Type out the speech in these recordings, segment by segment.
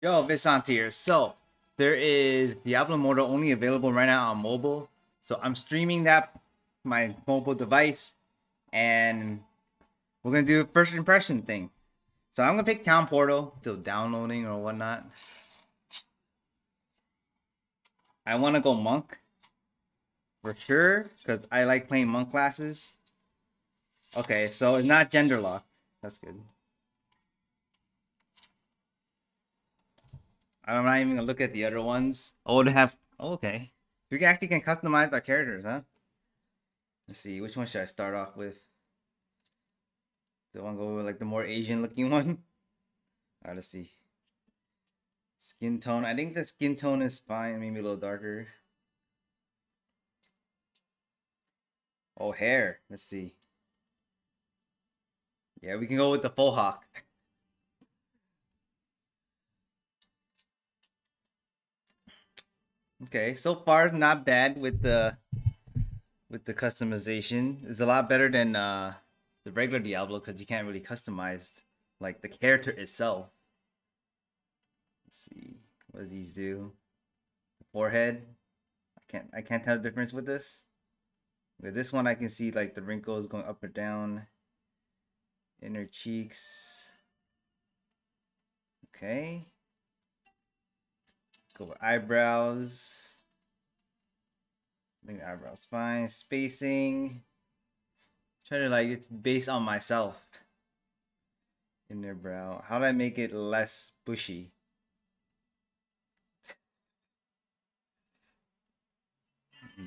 Yo, Vinsonte here. So, there is Diablo Immortal only available right now on mobile. So, I'm streaming that my mobile device and we're going to do a first impression thing. So, I'm going to pick Town Portal, still downloading or whatnot. I want to go Monk for sure because I like playing Monk classes. Okay, so it's not gender locked. That's good. I'm not even gonna look at the other ones. Oh, to have. Oh, okay. We actually can customize our characters, huh? Let's see. Which one should I start off with? Do I want to go with like the more Asian looking one? Alright, let's see. Skin tone. I think the skin tone is fine. Maybe a little darker. Oh, hair. Let's see. Yeah, we can go with the full hawk. Okay, so far not bad with the with the customization. It's a lot better than uh the regular Diablo because you can't really customize like the character itself. Let's see, what does these do? The forehead. I can't I can't tell the difference with this. With this one I can see like the wrinkles going up or down. Inner cheeks. Okay. Go with eyebrows. I think eyebrows fine. Spacing. Try to like it's based on myself. In their brow. How do I make it less bushy?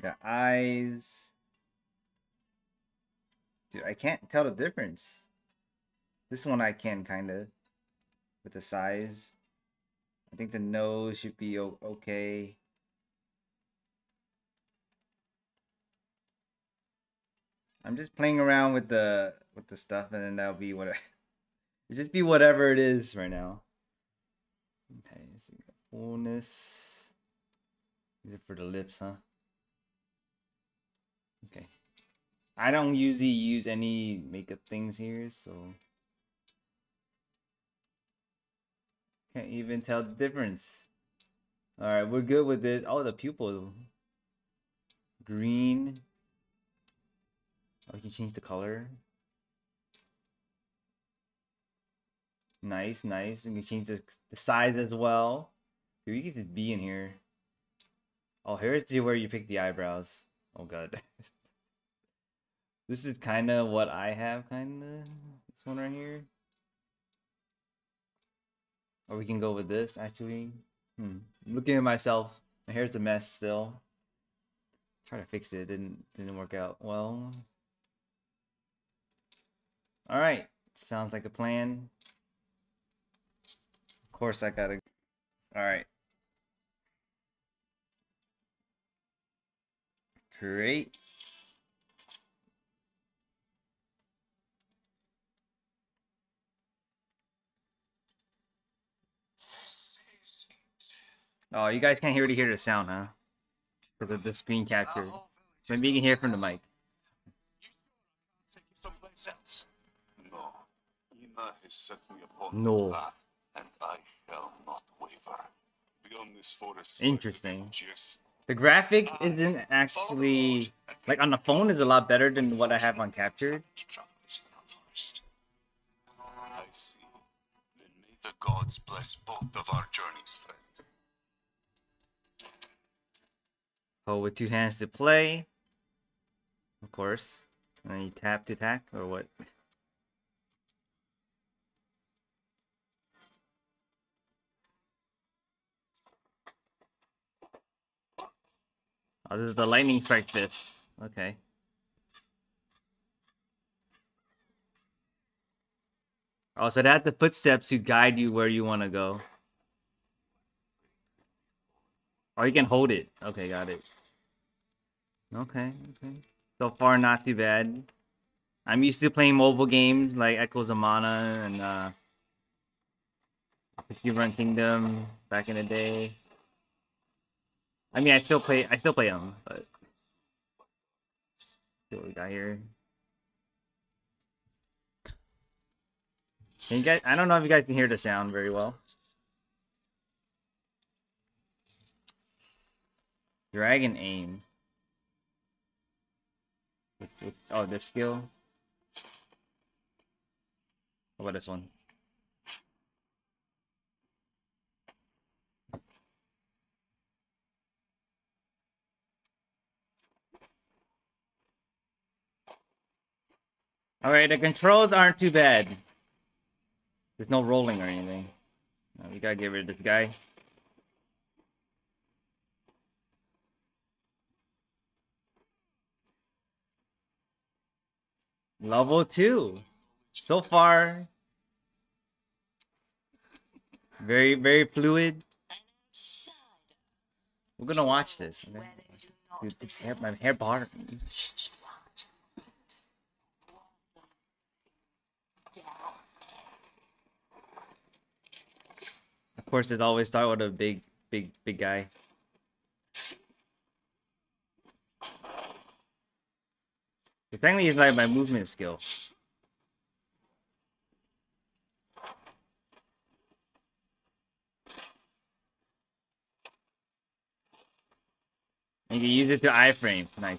The eyes. Dude, I can't tell the difference. This one I can kind of. With the size. I think the nose should be okay. I'm just playing around with the with the stuff and then that'll be what it just be whatever it is right now. Okay, so fullness. These are for the lips, huh? Okay. I don't usually use any makeup things here, so Can't even tell the difference. Alright, we're good with this. Oh, the pupil. Green. Oh, you can change the color. Nice, nice. And you can change the, the size as well. Dude, you get to be in here. Oh, here's where you pick the eyebrows. Oh, God. this is kind of what I have, kind of. This one right here. Or we can go with this, actually. Hmm. I'm looking at myself. My hair's a mess still. Try to fix it. Didn't didn't work out well. Alright. Sounds like a plan. Of course I gotta Alright. Great. Oh, you guys can't really hear the sound, huh? For the, the screen capture. Maybe you can hear from the mic. No. no. and I shall not waver. Beyond this forest Interesting. The graphic isn't actually like on the phone is a lot better than what I have on captured. I see. Then may the gods bless both of our journeys, friend. Hold with two hands to play. Of course. And then you tap to attack, or what? Oh, this is the lightning strike fist. Okay. Oh, so that the footsteps to guide you where you want to go. Or you can hold it. Okay, got it. Okay, okay. So far, not too bad. I'm used to playing mobile games like Echoes of Mana and uh, Run Kingdom back in the day. I mean, I still play. I still play them, but see what we got here. Can you guys? I don't know if you guys can hear the sound very well. Drag and aim. Oh, this skill. How about this one? Alright, the controls aren't too bad. There's no rolling or anything. No, we gotta get rid of this guy. Level 2. So far, very, very fluid. We're gonna watch this. Dude, this hair, my hair bothered me. Of course, it always start with a big, big, big guy. Technically, it's like my movement skill. And you can use it to iframe. Nice.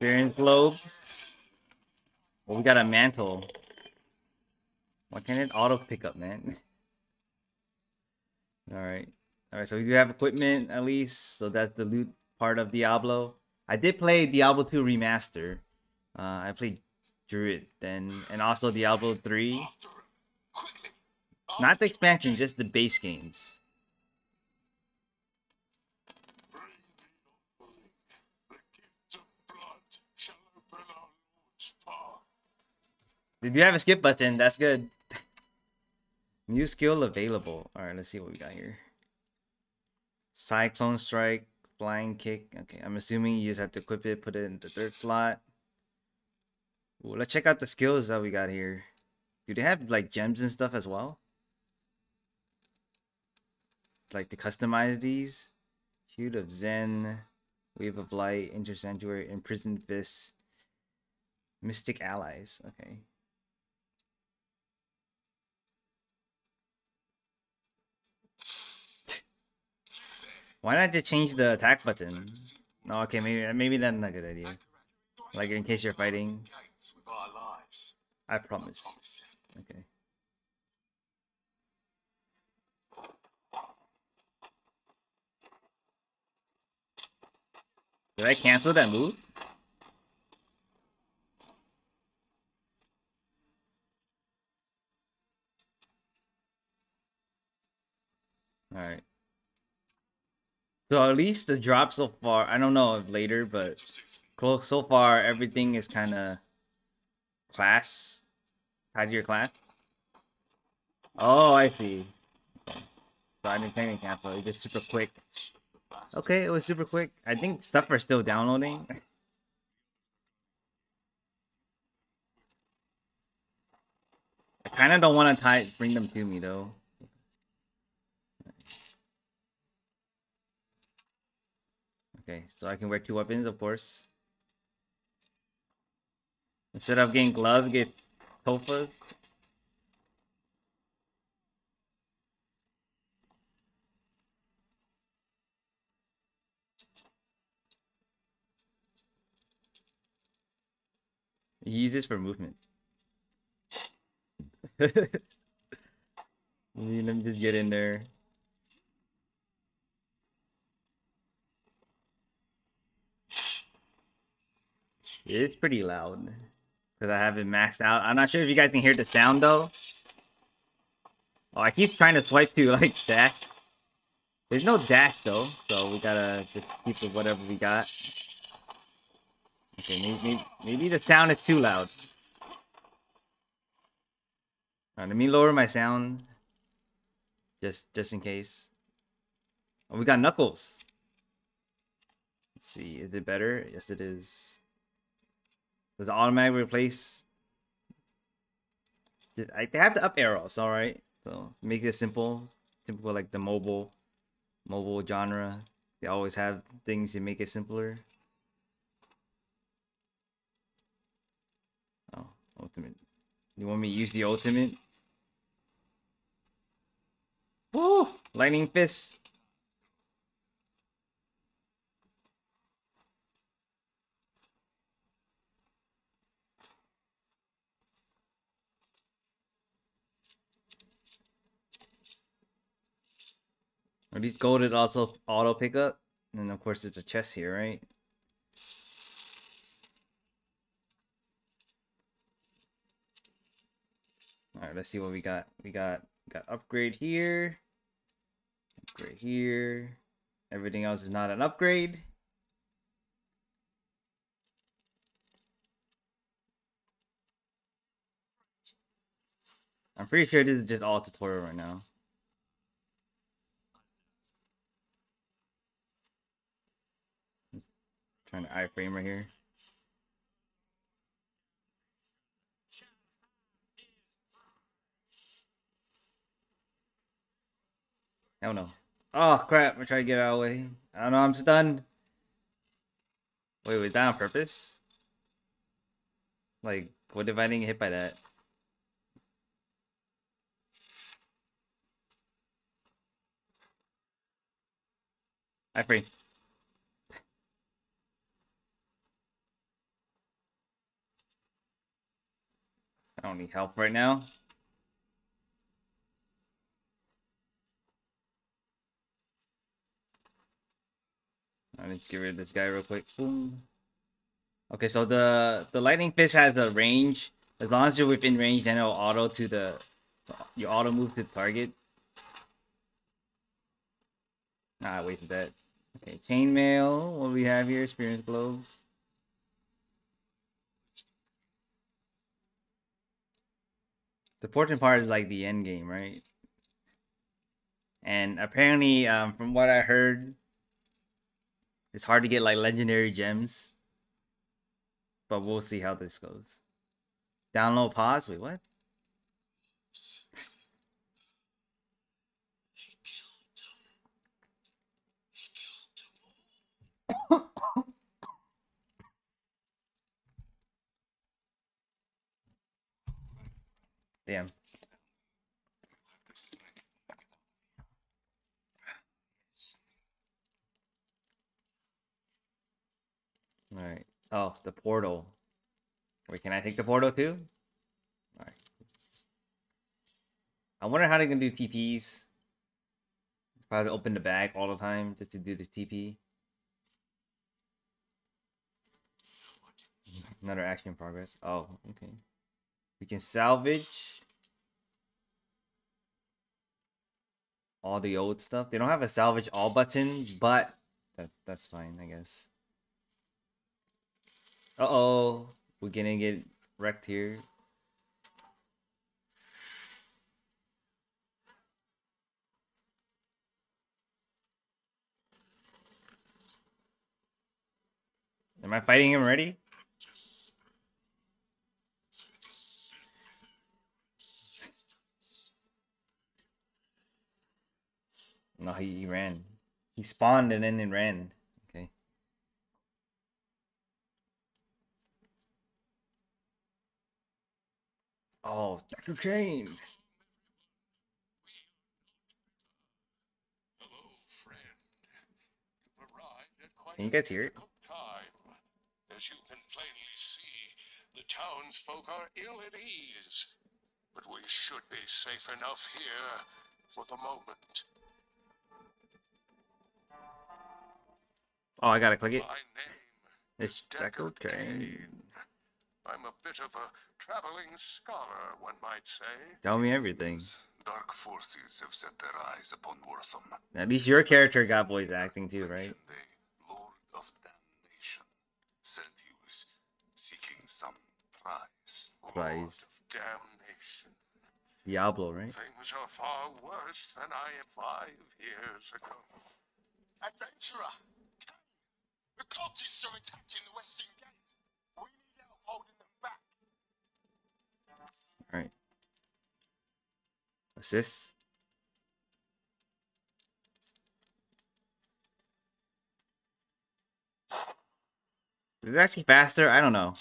Experience globes. Well, we got a mantle. Why can't it auto pick up, man? Alright. Alright, so we do have equipment at least. So that's the loot part of Diablo. I did play Diablo 2 Remaster. Uh, I played Druid then, and also Diablo 3. Not the expansion, just the base games. Did you have a skip button? That's good. New skill available. Alright, let's see what we got here. Cyclone Strike, Flying Kick. Okay, I'm assuming you just have to equip it, put it in the third slot. Ooh, let's check out the skills that we got here. Do they have like gems and stuff as well? Like to customize these? Shield of Zen, Wave of Light, Inner Sanctuary, Imprisoned Fist, Mystic Allies. Okay. Why not just change the attack button? No, okay, maybe maybe that's not a good idea. Like in case you're fighting. I promise. Okay. Did I cancel that move? Alright. So at least the drop so far, I don't know if later, but close so far everything is kind of class tied to your class. Oh, I see. So I didn't technically cancel. It's just super quick. Okay, it was super quick. I think stuff are still downloading. I kind of don't want to tie bring them to me though. Okay, so I can wear two weapons, of course. Instead of getting gloves, get tofas. He uses for movement. Let me just get in there. It's pretty loud. Because I have it maxed out. I'm not sure if you guys can hear the sound though. Oh, I keep trying to swipe to like dash. There's no dash though, so we gotta just keep with whatever we got. Okay, maybe, maybe, maybe the sound is too loud. Right, let me lower my sound. Just just in case. Oh, we got Knuckles. Let's see, is it better? Yes, it is. Does it automatically replace? I, they have the up arrows, all right. So make it simple, typical like the mobile, mobile genre. They always have things to make it simpler. Oh, ultimate. You want me to use the ultimate? Woo! Lightning fist. Are these golded also auto pickup? And of course, it's a chest here, right? All right, let's see what we got. We got got upgrade here, upgrade here. Everything else is not an upgrade. I'm pretty sure this is just all tutorial right now. Trying to iframe right here. Hell no. Oh crap, I'm trying to get out of the way. I don't know, I'm stunned. Wait, was that on purpose? Like, what if I didn't get hit by that? I free. Don't need help right now. Let's get rid of this guy real quick. Boom. Okay, so the the lightning fist has a range. As long as you're within range, then it'll auto to the you auto move to the target. Nah, I wasted that. Okay, chainmail. What do we have here? Experience globes. The important part is like the end game, right? And apparently, um, from what I heard, it's hard to get like legendary gems. But we'll see how this goes. Download pause. Wait, what? Damn. All right. Oh, the portal. Wait, can I take the portal too? All right. I wonder how they can do TPs. Probably open the bag all the time just to do the TP. Another action progress. Oh, okay. We can salvage all the old stuff. They don't have a salvage all button, but that that's fine, I guess. Uh-oh. We're gonna get wrecked here. Am I fighting him already? No, he, he ran. He spawned and then he ran. Okay. Oh, Deckard Cain. Can you guys hear it? As you can plainly see, the townsfolk are ill at ease. But we should be safe enough here for the moment. Oh, I gotta click it. My name It's is Deckard Deckard Cain. Cain. I'm a bit of a traveling scholar, one might say. Tell me everything. Dark forces have set their eyes upon Wortham. At least your character got voice acting too, right? And the Lord of Damnation said he was seeking some prize. Prize. Lord damnation. Diablo, right? Things are far worse than I five years ago. Adventurer! The cultists are attacking the western gate. We need help holding them back. Alright. Assist. Is it actually faster? I don't know.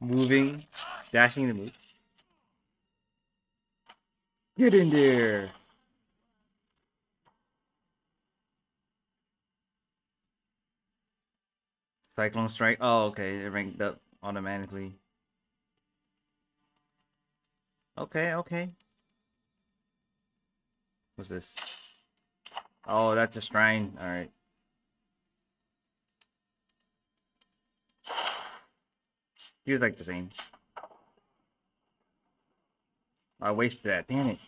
moving, dashing the move. Get in there. Cyclone strike. Oh, okay. It ranked up automatically. Okay, okay. What's this? Oh, that's a shrine. All right. Feels like the same. I wasted that. Damn it.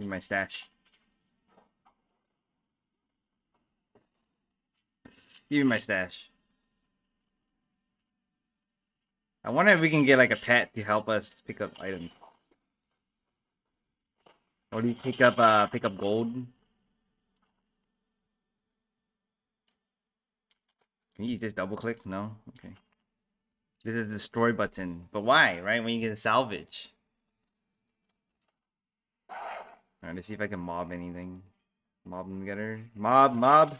Me my stash. Give me my stash. I wonder if we can get like a pet to help us pick up items. Or do you pick up uh pick up gold? Can you just double click? No? Okay. This is the destroy button. But why, right? When you get a salvage. Alright, let's see if I can mob anything. Mob them together. Mob, mob!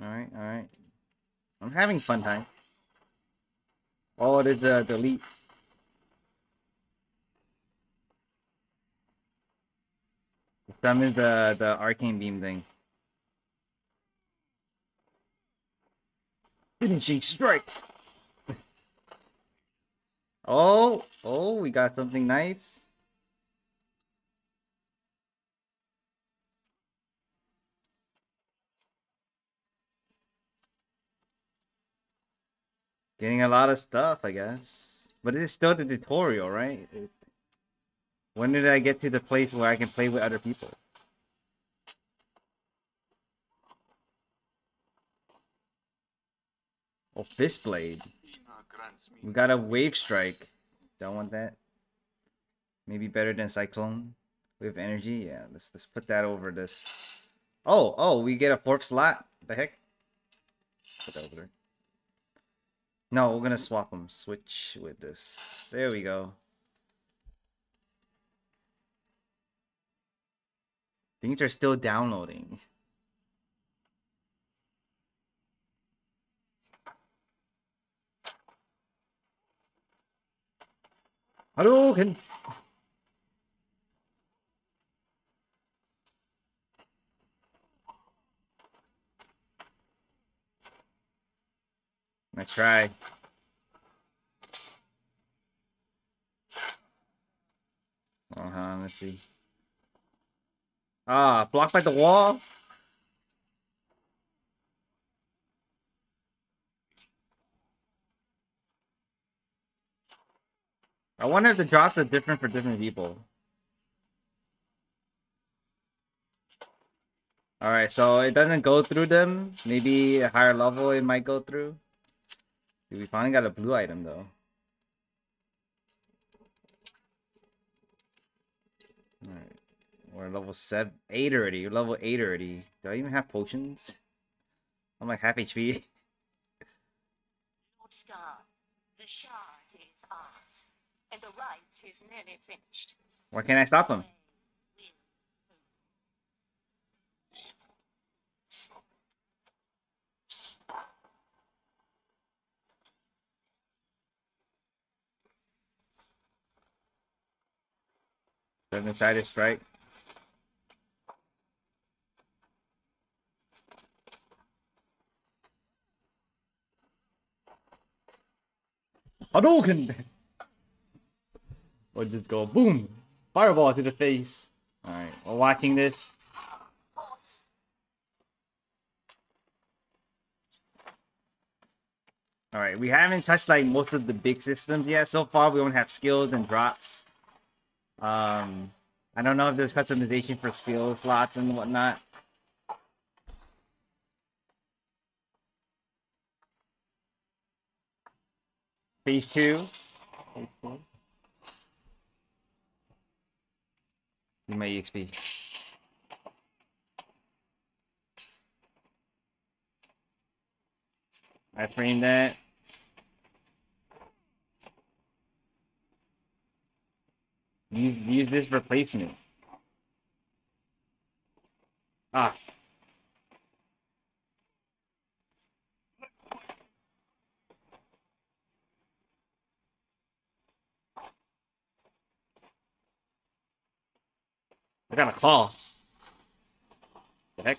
Alright, alright. I'm having fun time. Oh, there's a delete. Summon the the arcane beam thing. Finishing strike. oh, oh, we got something nice. Getting a lot of stuff, I guess. But it is still the tutorial, right? It, when did I get to the place where I can play with other people? Oh, Fist Blade. We got a Wave Strike. Don't want that. Maybe better than Cyclone. We have energy. Yeah, let's let's put that over this. Oh, oh, we get a fourth slot. The heck? Put that over there. No, we're gonna swap them. Switch with this. There we go. Things are still downloading. Hadouken! I try. Uh huh. Let's see. Ah, blocked by the wall. I wonder if the drops are different for different people. Alright, so it doesn't go through them. Maybe a higher level it might go through. We finally got a blue item though. We're level seven eight already. We're level eight already. Do I even have potions? I'm like half HP. Lord Skarn, the shard is ours, and the rite is nearly finished. Why can't I stop him? Seven sided strike. Hadouken! Or just go boom! Fireball to the face. Alright, we're watching this. Alright, we haven't touched like most of the big systems yet. So far we only have skills and drops. Um I don't know if there's customization for skill slots and whatnot. Phase two. Phase my EXP. I framed that. Use use this replacement. Ah, I got a call. The heck?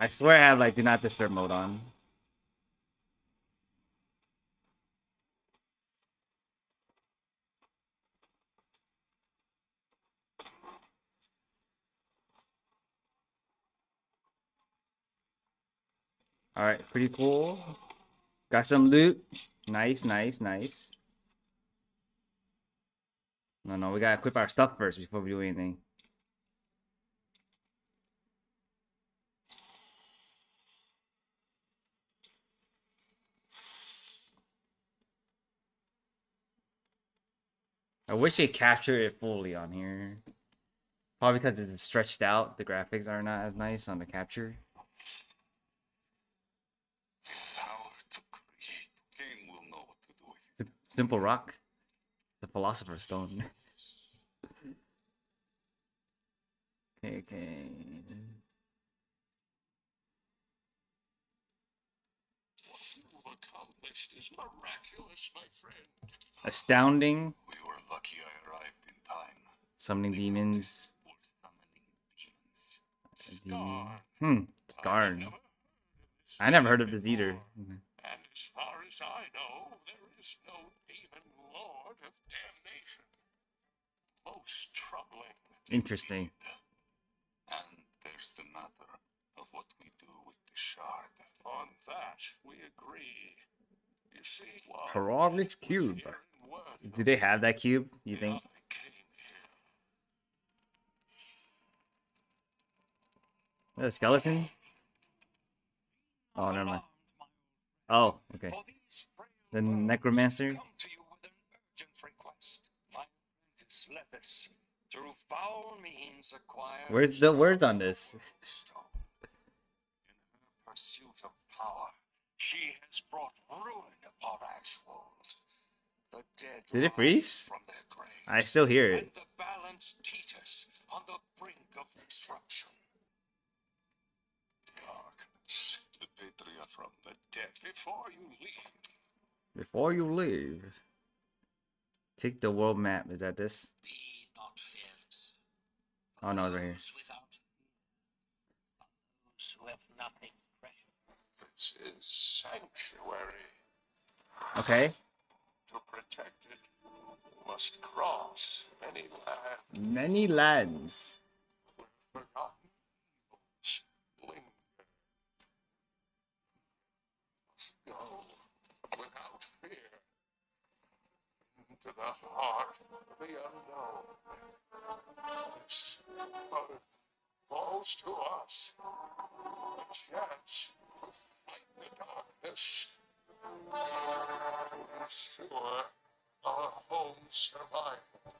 I swear I have like do not disturb mode on. All right, pretty cool. Got some loot. Nice, nice, nice. No, no, we gotta equip our stuff first before we do anything. I wish they captured it fully on here. Probably because it's stretched out, the graphics are not as nice on the capture. Power to create. Cain will know what to do with it. Simple rock. The philosopher's stone. okay, okay. What you've accomplished is miraculous, my friend. Astounding. We were lucky I arrived in time. Summoning The demons. summoning demons. Demon. Hmm. Skarn. never heard of this I never heard of this either. And as far as I know, there is no of damnation. Most troubling. Interesting. And there's the matter of what we do with the shard. On that, we agree. You see, while Heroic's I was cube. here in Worth, Do they have that cube, you think? I came here. A skeleton? Oh, never mind. Oh, okay. For these frail The necromancer? Come to you with an urgent request. My through foul means acquired. Where's the words on this? In her pursuit of power, she has brought ruin upon Ashwold. The dead Did it freeze? From their graves, I still hear it. the balance teeters on the brink of disruption. Darkness, The patriot from the dead before you leave. Before you leave. Take the world map. Is that this? Be not fearless. Oh, no, it's right here. Without those who have nothing. This is sanctuary. Okay. To protect it, you must cross many lands Many lands. Into the heart of the unknown. Its burden falls to us. A chance to fight the darkness. To ensure our home survival.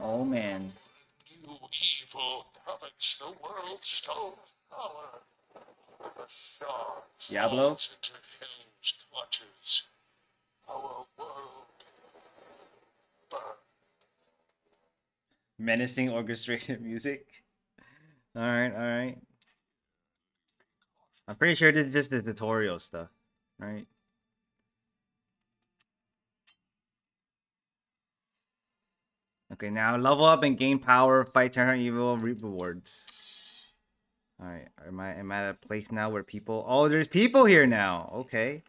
Oh, man. New evil covets the world's stone's power. The shard Diablo? into hell's clutches. Our world. Menacing orchestrated music. Alright, alright. I'm pretty sure this is just the tutorial stuff, right? Okay, now level up and gain power, fight turn evil, reap rewards. Alright, am I am I at a place now where people Oh, there's people here now. Okay.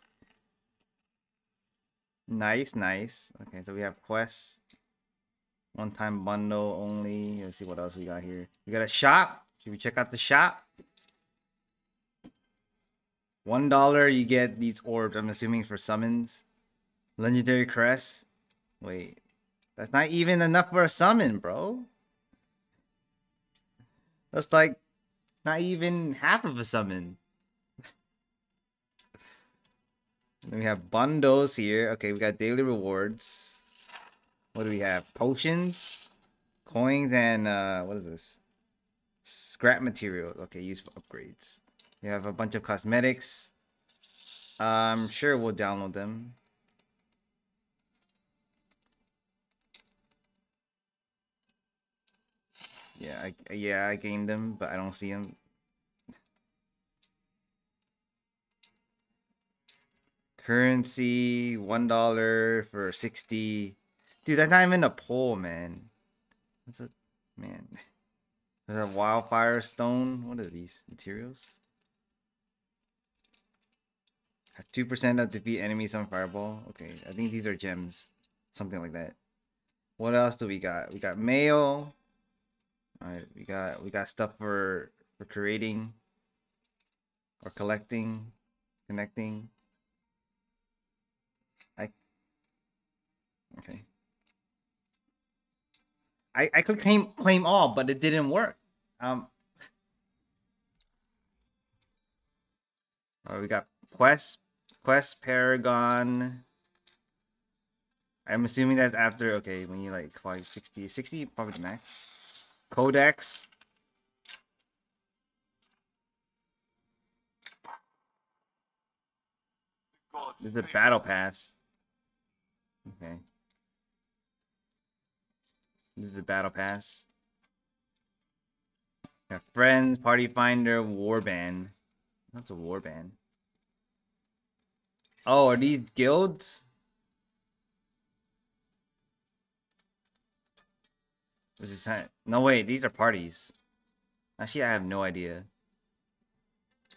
Nice, nice. Okay, so we have quests. One time bundle only. Let's see what else we got here. We got a shop. Should we check out the shop? One dollar, you get these orbs. I'm assuming for summons. Legendary crest. Wait, that's not even enough for a summon, bro. That's like not even half of a summon. Then we have bundles here. Okay, we got daily rewards. What do we have? Potions, coins, and uh, what is this? Scrap material. Okay, used for upgrades. They have a bunch of cosmetics. I'm sure we'll download them. Yeah, I, yeah, I gained them, but I don't see them. Currency, one dollar for sixty. Dude, that's not even a pole, man. That's a man? There's a wildfire stone. What are these materials? Two percent of defeat enemies on fireball. Okay, I think these are gems, something like that. What else do we got? We got mail. All right, we got we got stuff for for creating or collecting, connecting. Okay. I I could claim claim all, but it didn't work. Um. Oh, we got quest quest paragon. I'm assuming that's after okay when you like probably 60 60 probably the max. Codex. This is a battle pass. Okay. This is a battle pass. Got friends, party finder, warband. That's a warband. Oh, are these guilds? This is. No wait, these are parties. Actually, I have no idea.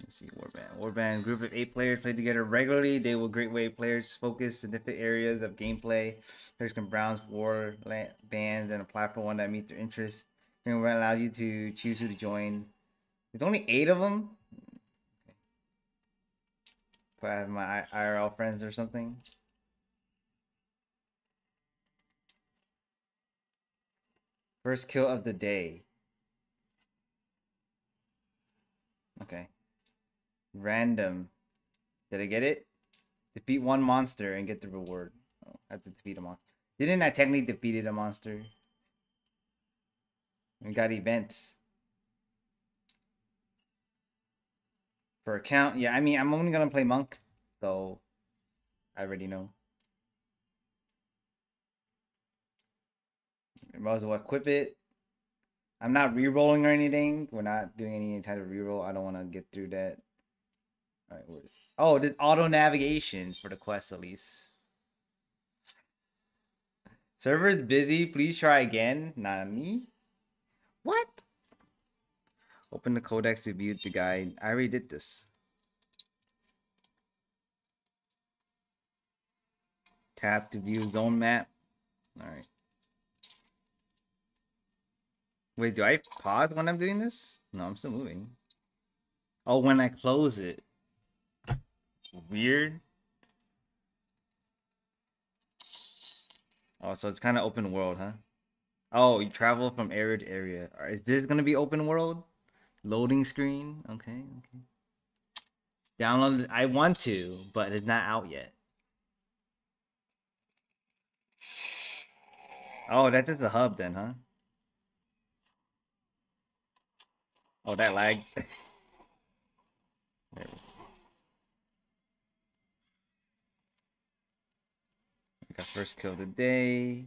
Let's see, Warband. Warband group of eight players play together regularly. They will great way players focus in different areas of gameplay. Players can browse war bands and apply for one that meets their interests. And allows you to choose who to join. There's only eight of them. If I have my IRL friends or something. First kill of the day. Okay. Random. Did I get it? Defeat one monster and get the reward. Oh, I have to defeat a monster. Didn't I technically defeated a monster? We got events. For account, yeah, I mean, I'm only gonna play monk, so I already know. might as well equip it. I'm not re-rolling or anything. We're not doing any type of re-roll. I don't want to get through that. All right, where's... Oh, there's auto navigation for the quest at least. Server's busy. Please try again. Not me. What? Open the codex to view the guide. I already did this. Tap to view zone map. All right. Wait, do I pause when I'm doing this? No, I'm still moving. Oh, when I close it. Weird. Oh, so it's kind of open world, huh? Oh, you travel from area to area. Right, is this going to be open world? Loading screen? Okay, okay. Download I want to, but it's not out yet. Oh, that's just the hub then, huh? Oh, that lag. there we got first kill today.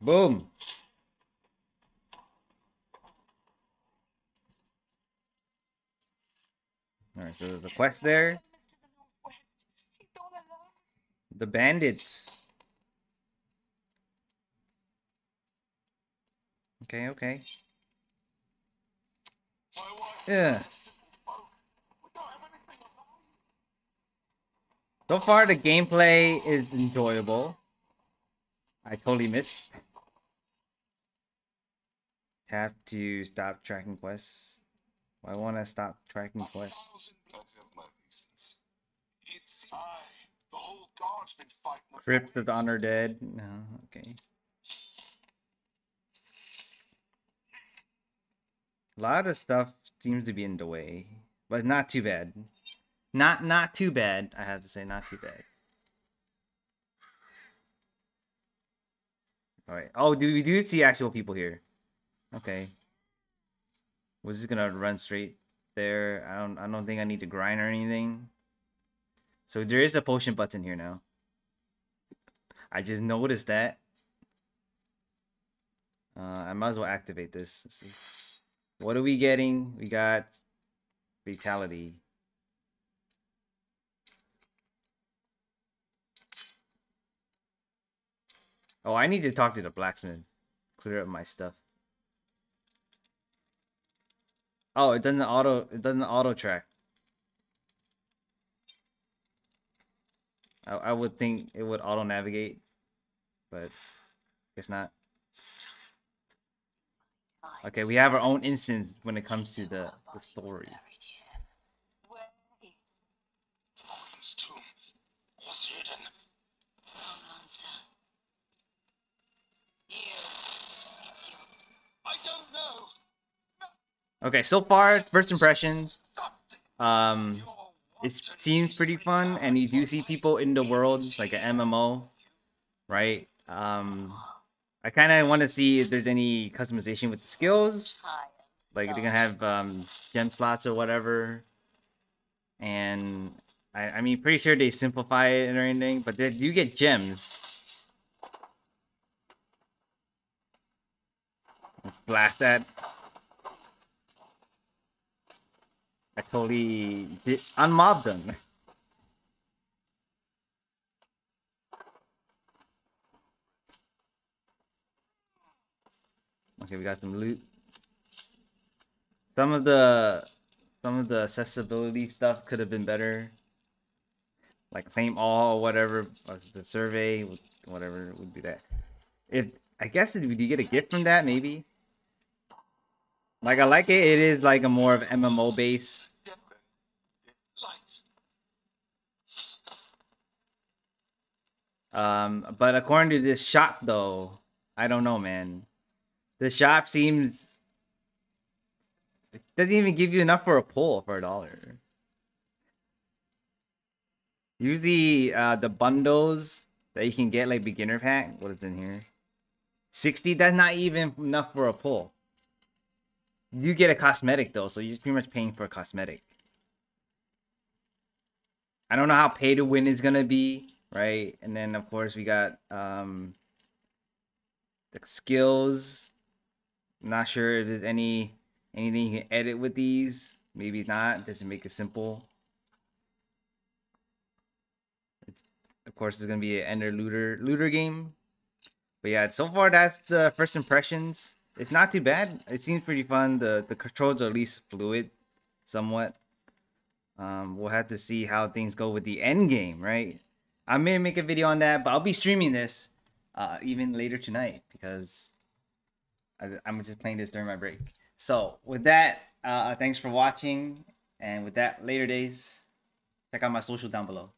Boom. Alright, so a quest there. The bandits. Okay, okay. Yeah. So far, the gameplay is enjoyable. I totally missed. Tap to stop tracking quests. I want to stop tracking quests. Crypt of the Undead. No, okay. A lot of stuff seems to be in the way, but not too bad. Not not too bad. I have to say, not too bad. All right. Oh, do we do see actual people here? Okay. Was just gonna run straight there. I don't. I don't think I need to grind or anything. So there is the potion button here now. I just noticed that. Uh, I might as well activate this. What are we getting? We got fatality. Oh, I need to talk to the blacksmith. Clear up my stuff. Oh, it doesn't auto it doesn't auto track. I, I would think it would auto navigate, but guess not. Okay, we have our own instance when it comes to the, the story. Where is Tolkien's tomb is hidden. Wrong answer. You. It's you. I don't know. Okay, so far, first impressions. Um, it seems pretty fun, and you do see people in the world, like an MMO, right? Um, I kind of want to see if there's any customization with the skills. Like they're gonna have um, gem slots or whatever, and I, I mean, pretty sure they simplify it or anything, but they do get gems. Blast that. I totally unmob them. Okay, we got some loot. Some of the some of the accessibility stuff could have been better. Like claim all or whatever was the survey, whatever would be that. If I guess if you get a gift from that, maybe. Like I like it. It is like a more of MMO base. Um, but according to this shop, though, I don't know, man. The shop seems it doesn't even give you enough for a pull for a dollar. Usually, uh, the bundles that you can get, like beginner pack, what is in here? 60, that's not even enough for a pull. You get a cosmetic though, so you're pretty much paying for a cosmetic. I don't know how pay to win is gonna be, right? And then of course we got um the skills. Not sure if there's any anything you can edit with these. Maybe not, just to make it simple. It's, of course, it's gonna be an ender looter looter game. But yeah, so far that's the first impressions. It's not too bad. It seems pretty fun. The the controls are at least fluid, somewhat. Um, we'll have to see how things go with the end game, right? I may make a video on that, but I'll be streaming this uh, even later tonight because I, I'm just playing this during my break. So with that, uh, thanks for watching, and with that, later days. Check out my social down below.